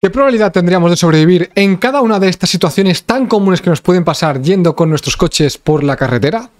¿Qué probabilidad tendríamos de sobrevivir en cada una de estas situaciones tan comunes que nos pueden pasar yendo con nuestros coches por la carretera?